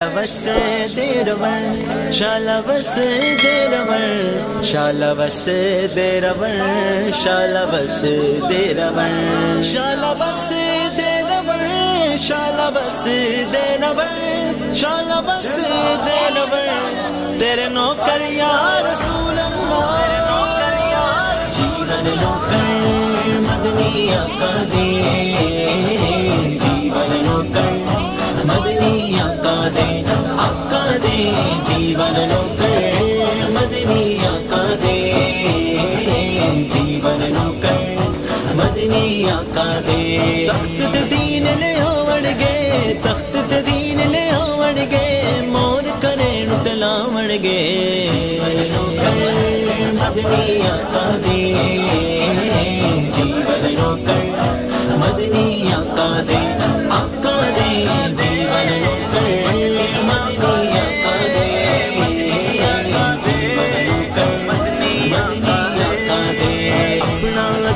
शालवसे देरवर शालवसे देरवर शालवसे देरवर शालवसे देरवर शालवसे देरवर शालवसे देरवर शालवसे देरवर तेरे नौकर या रसूल अल्लाह जीवन नौकर आका दे आका दे जीवन नौकर मदनी आका दे जीवन नौकर मदनी आका दे तख्त ते दीन ले होवणगे तख्त ते दीन ले होवणगे मोर करे नु तलावणगे जीवन नौकर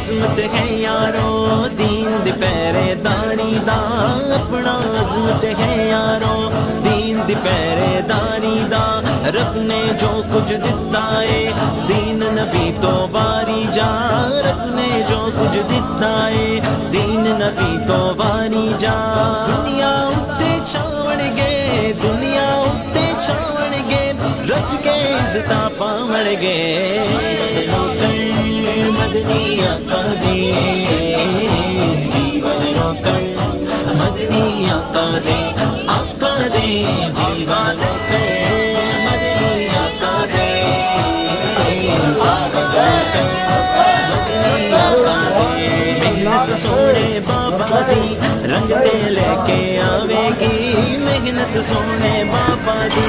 अजमत है यारो, दीन दी दा। अपना अजमत है यारो, दीन दी दा। रब ने जो कुछ दिता है, दीन नबी तो बारी जा। रब ने जो कुछ दिता है, दीन नबी तो बारी जा। दुनिया उत्ते छावण गे दुनिया उत्ते छावण गे रज के इज्जता पावणगे। मदनी मेहनत सोने बाबा दी, रंग ते लेके आवेगी। मेहनत सोने बाबा दी,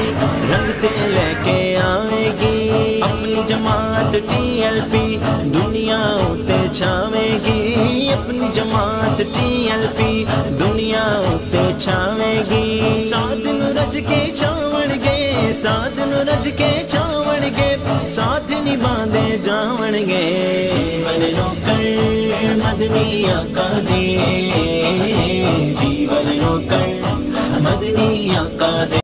रंग ते लेके आवेगी। अपनी जमात टीएलपी, दुनिया उते छावेगी, अपनी जमात टीएलपी दुनिया उते छावेगी। साथ नु रज के छावणगे साथ नु रज के छावणगे, साथ निभांदे जावणगे। जीवन नौकर मदनी आका दे। जीवन नौकर आका दे।